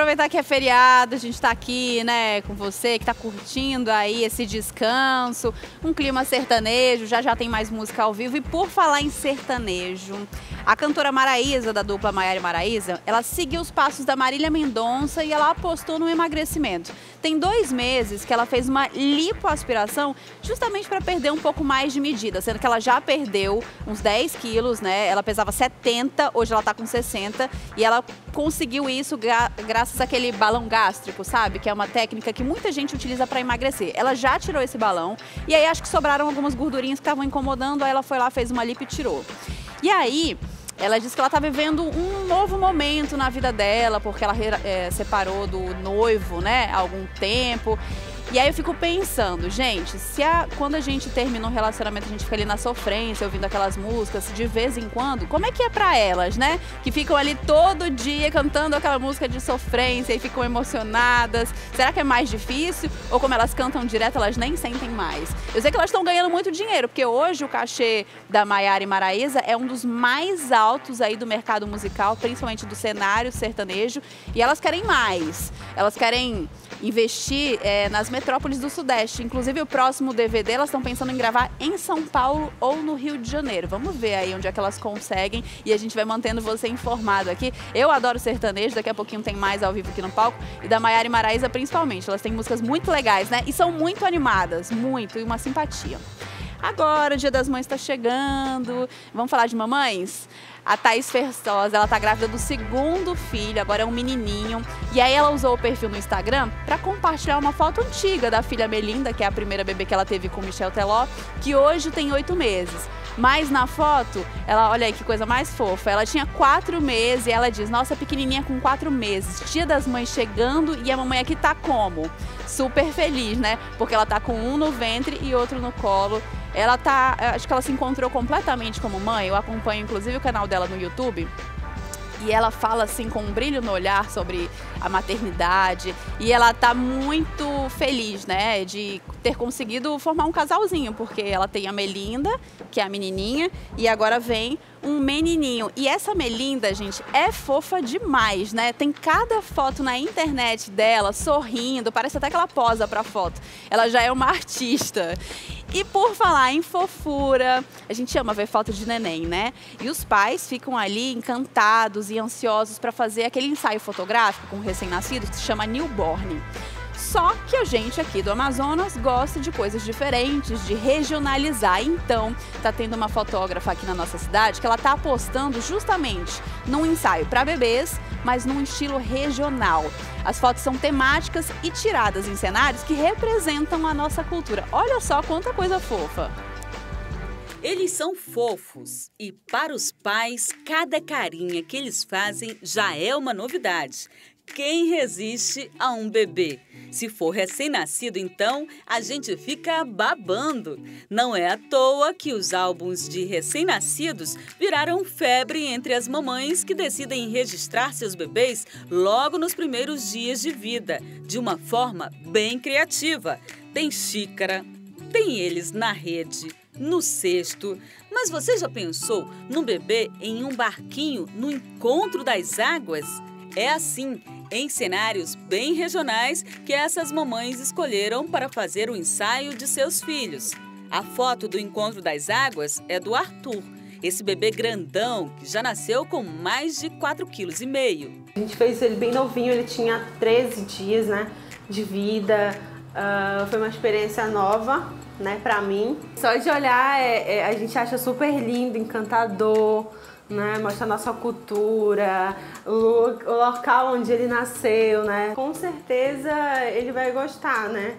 aproveitar que é feriado, a gente está aqui, né, com você que está curtindo aí esse descanso, um clima sertanejo, já já tem mais música ao vivo. E por falar em sertanejo, a cantora Maraísa, da dupla Maiara e Maraísa, ela seguiu os passos da Marília Mendonça e ela apostou no emagrecimento. Tem dois meses que ela fez uma lipoaspiração justamente para perder um pouco mais de medida, sendo que ela já perdeu uns 10 quilos, né? Ela pesava 70, hoje ela está com 60 e ela conseguiu isso gra graças àquele balão gástrico, sabe? Que é uma técnica que muita gente utiliza para emagrecer. Ela já tirou esse balão e aí acho que sobraram algumas gordurinhas que estavam incomodando, aí ela foi lá, fez uma lipo e tirou. E aí, ela disse que ela está vivendo um novo momento na vida dela, porque ela é, separou do noivo, né, há algum tempo. E aí eu fico pensando, gente, se a, quando a gente termina um relacionamento, a gente fica ali na sofrência, ouvindo aquelas músicas de vez em quando, como é que é para elas, né? Que ficam ali todo dia cantando aquela música de sofrência e ficam emocionadas. Será que é mais difícil? Ou como elas cantam direto, elas nem sentem mais? Eu sei que elas estão ganhando muito dinheiro, porque hoje o cachê da Maiara e Maraísa é um dos mais altos aí do mercado musical, principalmente do cenário sertanejo, e elas querem mais. Elas querem investir é, nas metrópoles do Sudeste. Inclusive, o próximo DVD elas estão pensando em gravar em São Paulo ou no Rio de Janeiro. Vamos ver aí onde é que elas conseguem e a gente vai mantendo você informado aqui. Eu adoro sertanejo, daqui a pouquinho tem mais ao vivo aqui no palco. E da Maiara e Maraísa, principalmente. Elas têm músicas muito legais, né? E são muito animadas, muito, e uma simpatia. Agora o Dia das Mães está chegando. Vamos falar de mamães? A Thaís Fersosa, ela tá grávida do segundo filho, agora é um menininho. E aí ela usou o perfil no Instagram para compartilhar uma foto antiga da filha Melinda, que é a primeira bebê que ela teve com Michel Teló, que hoje tem oito meses. Mas na foto, ela, olha aí que coisa mais fofa. Ela tinha quatro meses e ela diz: Nossa, pequenininha com quatro meses, dia das mães chegando e a mamãe aqui tá como? Super feliz, né? Porque ela tá com um no ventre e outro no colo. Ela tá, acho que ela se encontrou completamente como mãe. Eu acompanho inclusive o canal dela no YouTube e ela fala assim com um brilho no olhar sobre a maternidade e ela tá muito feliz, né, de ter conseguido formar um casalzinho, porque ela tem a Melinda, que é a menininha, e agora vem um menininho. E essa Melinda, gente, é fofa demais, né? Tem cada foto na internet dela sorrindo, parece até que ela posa pra foto. Ela já é uma artista. E por falar em fofura, a gente ama ver foto de neném, né? E os pais ficam ali encantados e ansiosos para fazer aquele ensaio fotográfico com recém-nascidos que se chama newborn. Só que a gente aqui do Amazonas gosta de coisas diferentes, de regionalizar. Então, tá tendo uma fotógrafa aqui na nossa cidade que ela tá apostando justamente num ensaio para bebês, mas num estilo regional. As fotos são temáticas e tiradas em cenários que representam a nossa cultura. Olha só quanta coisa fofa. Eles são fofos e, para os pais, cada carinha que eles fazem já é uma novidade. Quem resiste a um bebê? Se for recém-nascido, então, a gente fica babando. Não é à toa que os álbuns de recém-nascidos viraram febre entre as mamães que decidem registrar seus bebês logo nos primeiros dias de vida, de uma forma bem criativa. Tem xícara, tem eles na rede, no cesto. Mas você já pensou num bebê em um barquinho no encontro das águas? É assim, em cenários bem regionais, que essas mamães escolheram para fazer o ensaio de seus filhos. A foto do encontro das águas é do Arthur, esse bebê grandão que já nasceu com mais de 4,5 kg. A gente fez ele bem novinho, ele tinha 13 dias né, de vida. Uh, foi uma experiência nova né, para mim. Só de olhar, é, é, a gente acha super lindo, encantador né? Nossa cultura, o, o local onde ele nasceu, né? Com certeza ele vai gostar, né?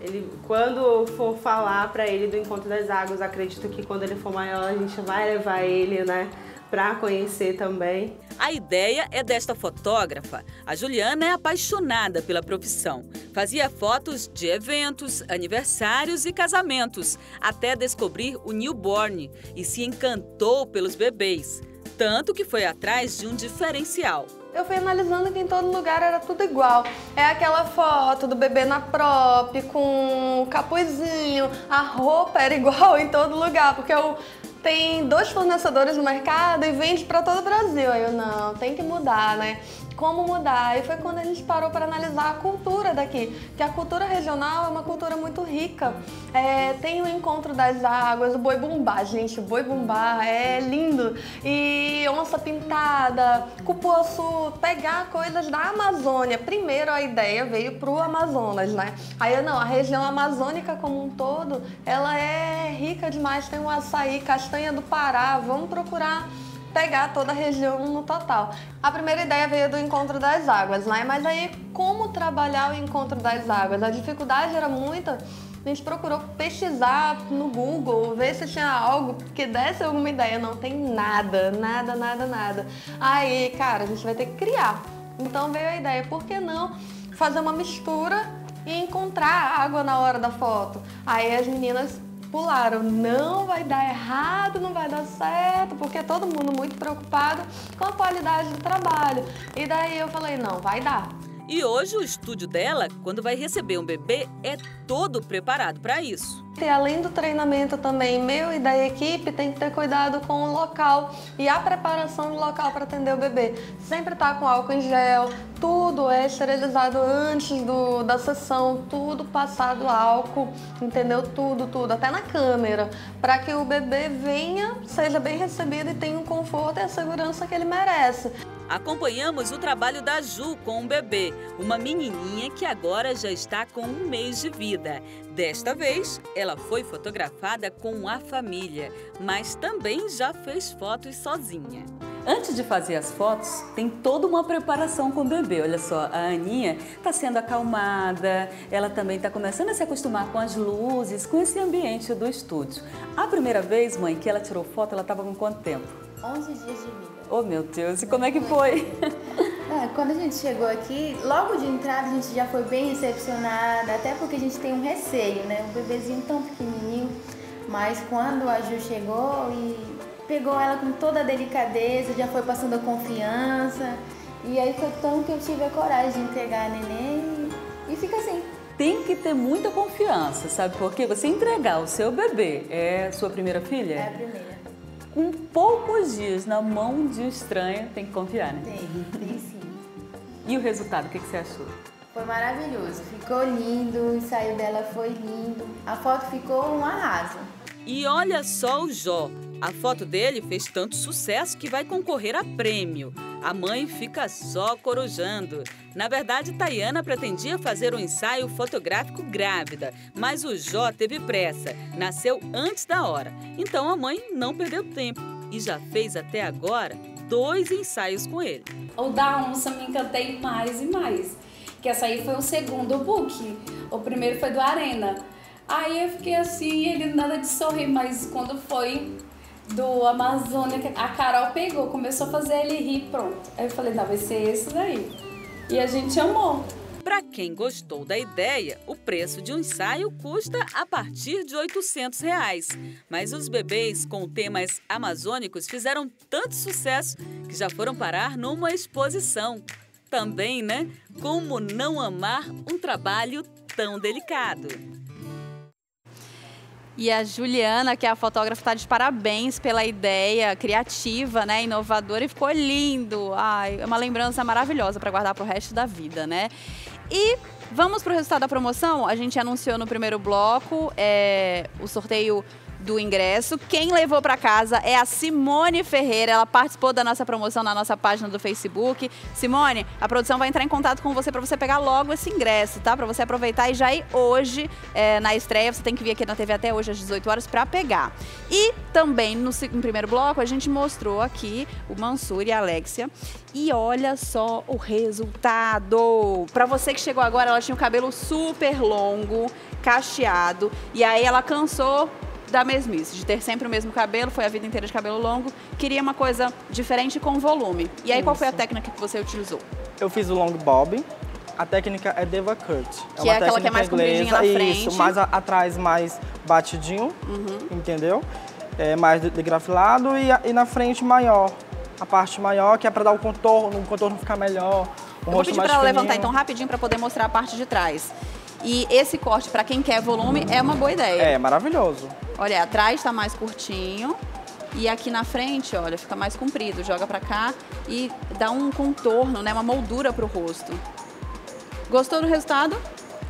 Ele, quando for falar para ele do Encontro das Águas, acredito que quando ele for maior a gente vai levar ele, né? Para conhecer também. A ideia é desta fotógrafa. A Juliana é apaixonada pela profissão. Fazia fotos de eventos, aniversários e casamentos, até descobrir o newborn e se encantou pelos bebês tanto que foi atrás de um diferencial. Eu fui analisando que em todo lugar era tudo igual. É aquela foto do bebê na prop, com o capuzinho, a roupa era igual em todo lugar, porque eu tem dois fornecedores no mercado e vende para todo o Brasil. Aí eu, não, tem que mudar, né? Como mudar. E foi quando a gente parou para analisar a cultura daqui, que a cultura regional é uma cultura muito rica. É, tem o encontro das águas, o boi bumbá, gente, o boi bumbá é lindo. E onça pintada, cupuaçu, pegar coisas da Amazônia. Primeiro a ideia veio pro Amazonas, né? Aí não, a região amazônica como um todo, ela é rica demais, tem o açaí, castanha do Pará, vamos procurar pegar toda a região no total. A primeira ideia veio do encontro das águas, né? Mas aí como trabalhar o encontro das águas? A dificuldade era muita. A gente procurou pesquisar no Google, ver se tinha algo que desse alguma ideia. Não tem nada, nada, nada, nada. Aí, cara, a gente vai ter que criar. Então veio a ideia, por que não fazer uma mistura e encontrar água na hora da foto? Aí as meninas pularam, não vai dar errado, não vai dar certo, porque todo mundo muito preocupado com a qualidade do trabalho. E daí eu falei, não, vai dar. E hoje o estúdio dela, quando vai receber um bebê, é todo preparado para isso. E além do treinamento também meu e da equipe, tem que ter cuidado com o local e a preparação do local para atender o bebê. Sempre tá com álcool em gel, tudo é esterilizado antes do, da sessão, tudo passado álcool, entendeu? Tudo, tudo, até na câmera, para que o bebê venha, seja bem recebido e tenha o conforto e a segurança que ele merece. Acompanhamos o trabalho da Ju com o bebê, uma menininha que agora já está com um mês de vida. Desta vez, ela foi fotografada com a família, mas também já fez fotos sozinha. Antes de fazer as fotos, tem toda uma preparação com o bebê. Olha só, a Aninha está sendo acalmada, ela também está começando a se acostumar com as luzes, com esse ambiente do estúdio. A primeira vez, mãe, que ela tirou foto, ela estava com quanto tempo? 11 dias de vida. Oh, meu Deus, e como é que foi? É, quando a gente chegou aqui, logo de entrada a gente já foi bem recepcionada, até porque a gente tem um receio, né? Um bebezinho tão pequenininho. Mas quando a Ju chegou e pegou ela com toda a delicadeza, já foi passando a confiança. E aí foi tão que eu tive a coragem de entregar a neném e, e fica assim. Tem que ter muita confiança, sabe por quê? Você entregar o seu bebê, é sua primeira filha? É a primeira. Com poucos dias na mão de um estranho, tem que confiar, né? Tem, tem sim. E o resultado, o que, que você achou? Foi maravilhoso, ficou lindo, o ensaio dela foi lindo, a foto ficou um arraso. E olha só o Jó. A foto dele fez tanto sucesso que vai concorrer a prêmio. A mãe fica só corujando. Na verdade, Tayana pretendia fazer um ensaio fotográfico grávida, mas o Jó teve pressa, nasceu antes da hora. Então a mãe não perdeu tempo e já fez até agora dois ensaios com ele. O da onça me encantei mais e mais, que essa aí foi o segundo book. O primeiro foi do Arena. Aí eu fiquei assim, ele nada de sorrir, mas quando foi do Amazônia, a Carol pegou, começou a fazer ele rir, pronto. Aí eu falei, não, vai ser esse daí. E a gente amou. Para quem gostou da ideia, o preço de um ensaio custa a partir de 800 reais. Mas os bebês com temas amazônicos fizeram tanto sucesso que já foram parar numa exposição. Também, né? Como não amar um trabalho tão delicado? E a Juliana, que é a fotógrafa, está de parabéns pela ideia criativa, né, inovadora e ficou lindo. Ai, é uma lembrança maravilhosa para guardar para o resto da vida, né? E vamos para o resultado da promoção. A gente anunciou no primeiro bloco é, o sorteio do ingresso. Quem levou para casa é a Simone Ferreira. Ela participou da nossa promoção na nossa página do Facebook. Simone, a produção vai entrar em contato com você para você pegar logo esse ingresso, tá? Para você aproveitar e já ir hoje é, na estreia. Você tem que vir aqui na TV até hoje às 18 horas para pegar. E também no, no primeiro bloco a gente mostrou aqui o Mansur e a Alexia. E olha só o resultado. Para você que chegou agora, ela tinha o cabelo super longo, cacheado. E aí ela cansou da mesmice, de ter sempre o mesmo cabelo, foi a vida inteira de cabelo longo, queria uma coisa diferente com volume. E aí, Isso. qual foi a técnica que você utilizou? Eu fiz o long bob. A técnica é Deva Cut. É que é, é aquela que é mais compridinha na frente. Isso, mais a, atrás, mais batidinho, uhum. entendeu? É mais degrafilado e, e na frente maior. A parte maior, que é para dar o contorno, o contorno ficar melhor. O Eu vou pedir para ela levantar então rapidinho para poder mostrar a parte de trás. E esse corte, para quem quer volume, é uma boa ideia. É, maravilhoso. Olha, atrás está mais curtinho. E aqui na frente, olha, fica mais comprido. Joga pra cá e dá um contorno, né? Uma moldura pro rosto. Gostou do resultado?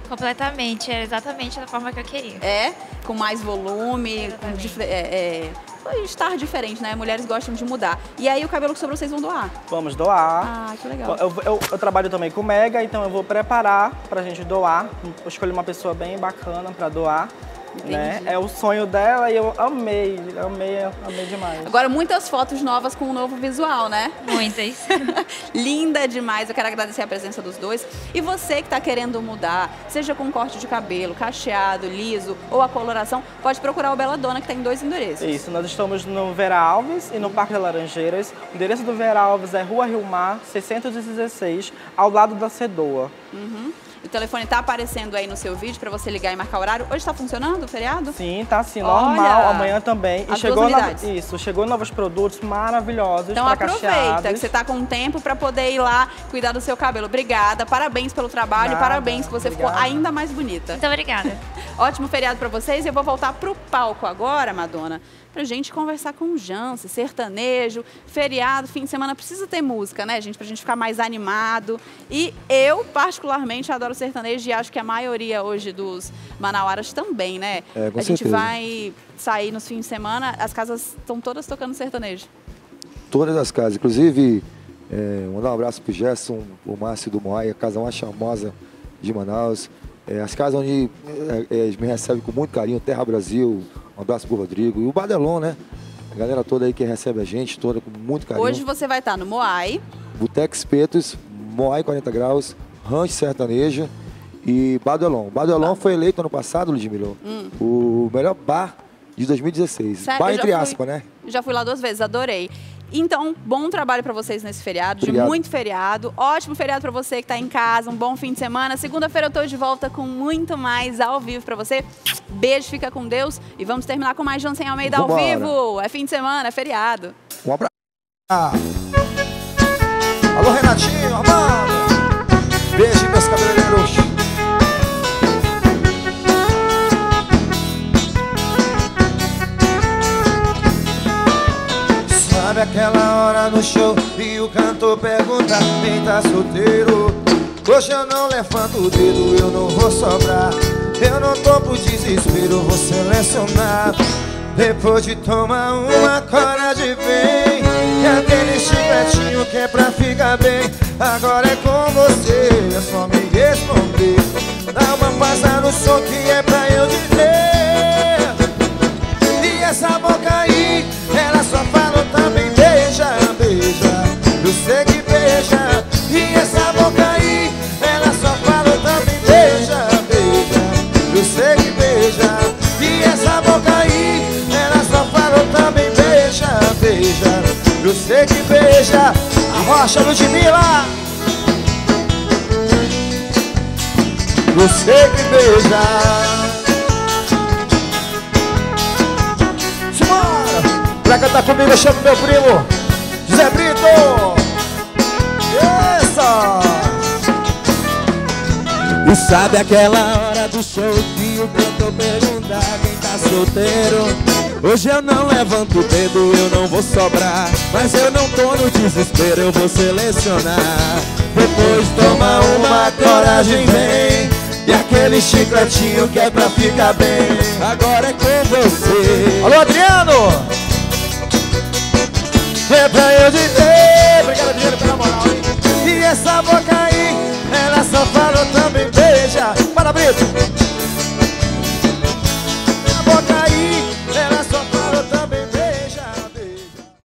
Completamente, é exatamente da forma que eu queria. É, com mais volume, com dif- é, é, vai estar diferente, né? Mulheres gostam de mudar. E aí o cabelo que sobrou vocês vão doar. Vamos doar. Ah, que legal. Eu, eu- eu trabalho também com Mega, então eu vou preparar pra gente doar. Eu escolhi uma pessoa bem bacana pra doar. Né? É o sonho dela e eu amei, amei, amei demais. Agora, muitas fotos novas com um novo visual, né? Muitas. Linda demais. Eu quero agradecer a presença dos dois. E você que está querendo mudar, seja com corte de cabelo, cacheado, liso ou a coloração, pode procurar o Bela Dona, que tem dois endereços. Isso, nós estamos no Vera Alves e no Parque das Laranjeiras. O endereço do Vera Alves é Rua Rio Mar, 616, ao lado da Cedoa. O telefone está aparecendo aí no seu vídeo para você ligar e marcar horário. Hoje está funcionando o feriado? Sim, tá assim, Olha! normal, amanhã também. As e chegou unidades. isso, chegou novos produtos maravilhosos Então para aproveita cacheados. que você está com tempo para poder ir lá cuidar do seu cabelo. Obrigada, parabéns pelo trabalho, Nada, parabéns que você ficou obrigado. ainda mais bonita. Muito obrigada. Ótimo feriado pra vocês. E eu vou voltar pro palco agora, Madonna, pra gente conversar com o Jance, sertanejo, feriado, fim de semana precisa ter música, né, gente, pra gente ficar mais animado. E eu, particularmente, adoro sertanejo e acho que a maioria hoje dos manauaras também, né? É, com a gente certeza. vai sair nos fins de semana, as casas estão todas tocando sertanejo. Todas as casas, inclusive, é, mandar um abraço pro Gerson, o Márcio do Moai, a casa mais famosa de Manaus. É, as casas onde é, é, me recebem com muito carinho, Terra Brasil, um abraço pro Rodrigo. E o Badelon, né? A galera toda aí que recebe a gente, toda com muito carinho. Hoje você vai estar no Moai, Boteco Espetos, Moai 40 Graus, Rancho Sertaneja e Badelon. Badelon foi eleito ano passado, Ludmilla, o melhor bar de 2016. Sério? bar entre fui. aspas, né? Já fui lá duas vezes, adorei. Então, bom trabalho pra vocês nesse feriado, de Obrigado. muito feriado. Ótimo feriado pra você que tá em casa, um bom fim de semana. Segunda-feira eu tô de volta com muito mais ao vivo pra você. Beijo, fica com Deus e vamos terminar com mais Jansen Almeida ao Vambora. vivo. É fim de semana, é feriado. Um abraço. Alô, Renatinho, Armando. Beijo, meus cabeleireiros. Sabe aquela hora no show e o cantor pergunta quem tá solteiro? Hoje eu não levanto o dedo, eu não vou sobrar. Eu não tô por desespero, vou selecionar. Depois de tomar uma cora de bem E aquele chicletinho que é pra ficar bem. Agora é com você, é só me responder. Dá uma passa no som que é pra eu dizer E essa boca aí, ela Sei que beija A rocha Ludmilla sei que beija Simbora! Pra cantar comigo eu chamo meu primo José Brito Isso! E sabe aquela hora do show que o cantor pergunta quem tá solteiro? Hoje eu não levanto o dedo, eu não vou sobrar. Mas eu não tô no desespero, eu vou selecionar. Depois toma uma coragem vem. E aquele chicletinho que é pra ficar bem. Agora é com você. Alô Adriano! É pra eu dizer Obrigado Adriano pela moral hein? E essa boca aí Ela só fala também beija. Para Brito